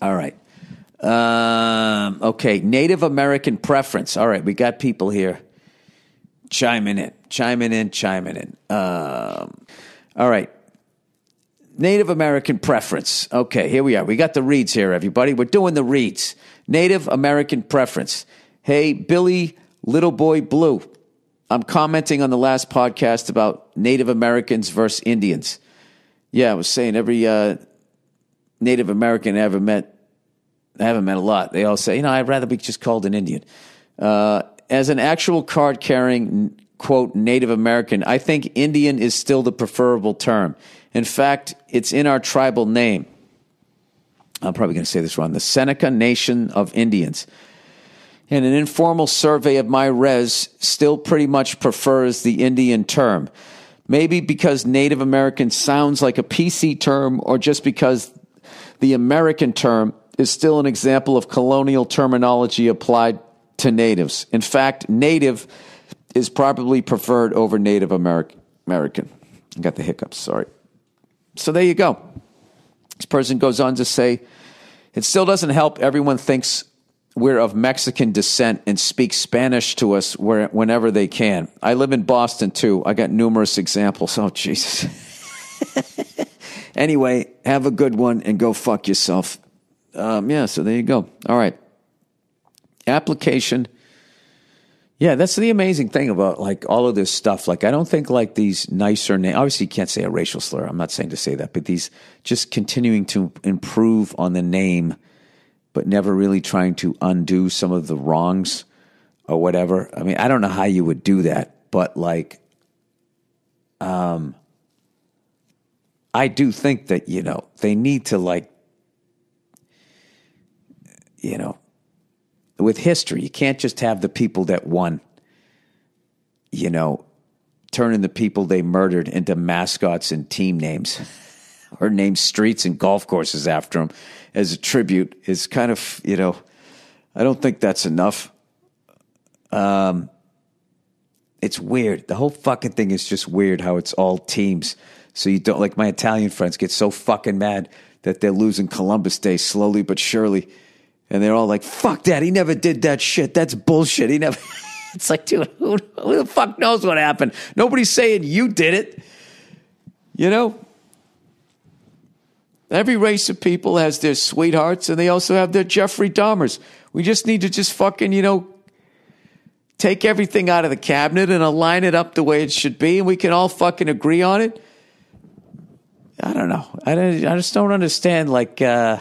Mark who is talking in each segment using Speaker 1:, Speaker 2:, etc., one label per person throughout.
Speaker 1: All right. Um, okay, Native American preference. All right, we got people here chiming in, chiming in, chiming in. Um, all right. Native American preference. Okay, here we are. We got the reads here, everybody. We're doing the reads. Native American preference. Hey, Billy, little boy blue. I'm commenting on the last podcast about Native Americans versus Indians. Yeah, I was saying every uh, Native American I ever met, I haven't met a lot. They all say, you know, I'd rather be just called an Indian. Uh, as an actual card carrying, quote, Native American, I think Indian is still the preferable term. In fact, it's in our tribal name. I'm probably going to say this wrong. The Seneca Nation of Indians. And an informal survey of my res still pretty much prefers the Indian term. Maybe because Native American sounds like a PC term, or just because the American term is still an example of colonial terminology applied to natives. In fact, native is probably preferred over Native American. I got the hiccups, sorry. So there you go. This person goes on to say, it still doesn't help. Everyone thinks we're of Mexican descent and speak Spanish to us where, whenever they can. I live in Boston too. I got numerous examples. Oh, Jesus. anyway, have a good one and go fuck yourself. Um, yeah, so there you go. All right. Application. Yeah, that's the amazing thing about like all of this stuff. Like, I don't think like these nicer names. Obviously, you can't say a racial slur. I'm not saying to say that, but these just continuing to improve on the name but never really trying to undo some of the wrongs or whatever. I mean, I don't know how you would do that, but like, um, I do think that, you know, they need to like, you know, with history, you can't just have the people that won, you know, turning the people they murdered into mascots and team names or name streets and golf courses after them as a tribute is kind of, you know, I don't think that's enough. Um, it's weird. The whole fucking thing is just weird how it's all teams. So you don't like my Italian friends get so fucking mad that they're losing Columbus Day slowly but surely. And they're all like, fuck that. He never did that shit. That's bullshit. He never. it's like, dude, who, who the fuck knows what happened? Nobody's saying you did it. You know? Every race of people has their sweethearts and they also have their Jeffrey Dahmers. We just need to just fucking, you know, take everything out of the cabinet and align it up the way it should be and we can all fucking agree on it. I don't know. I, don't, I just don't understand, like, uh,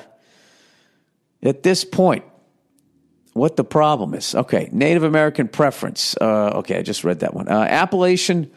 Speaker 1: at this point, what the problem is. Okay, Native American preference. Uh, okay, I just read that one. Uh, Appalachian